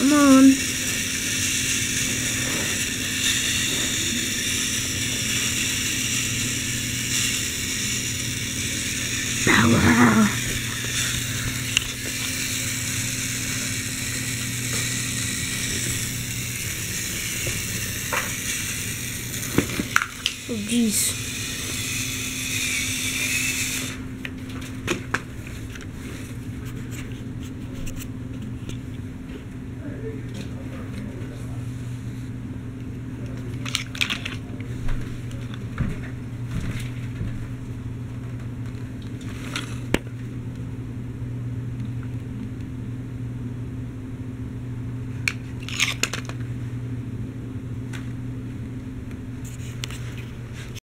Come on. Bella. Oh, jeez.